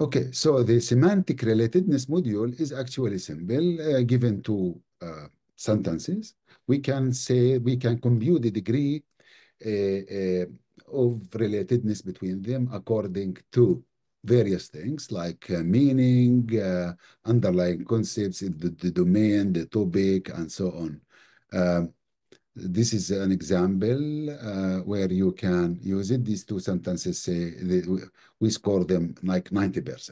Okay, so the semantic relatedness module is actually simple. Uh, given two uh, sentences, we can say we can compute the degree uh, uh, of relatedness between them according to various things like uh, meaning, uh, underlying concepts, the, the, domain, the topic, and so on. This is an example uh, where you can use it. These two sentences say we score them like 90%.